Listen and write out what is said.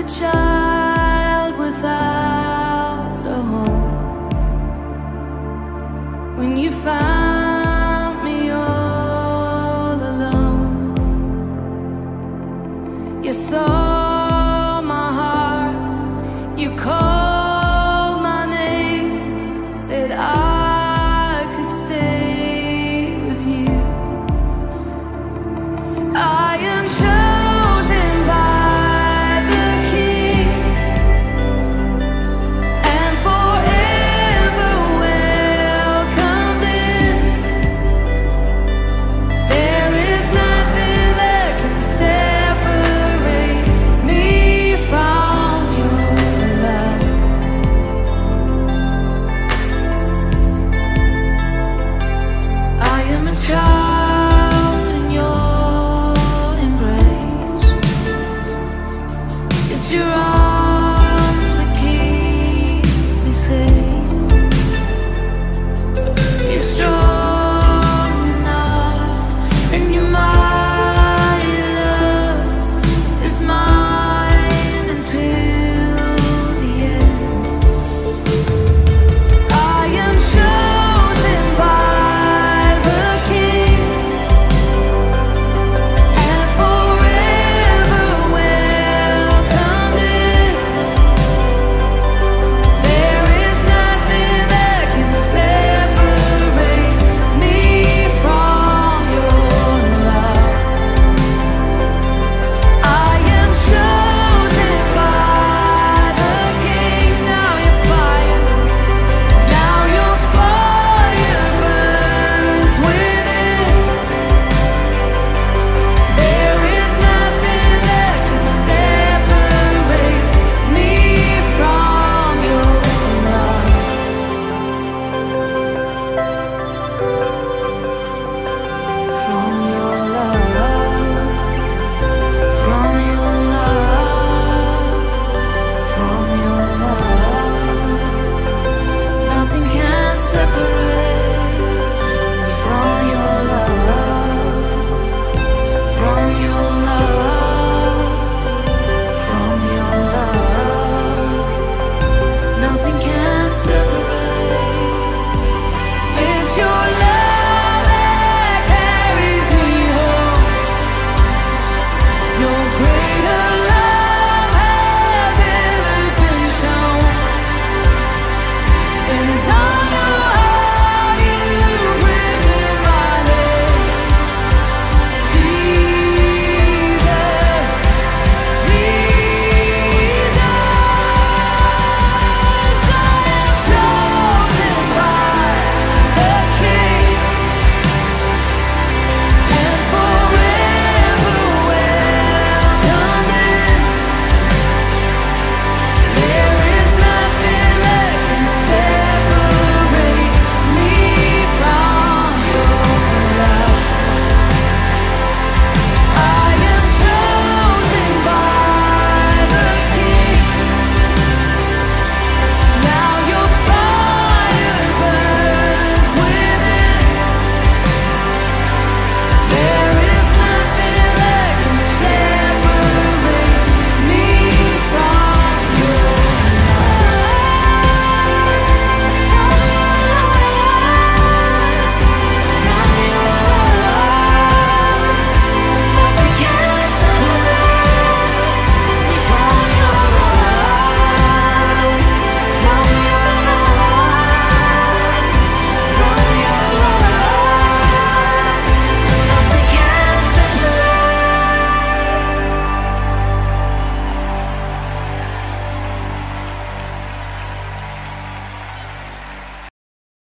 a child.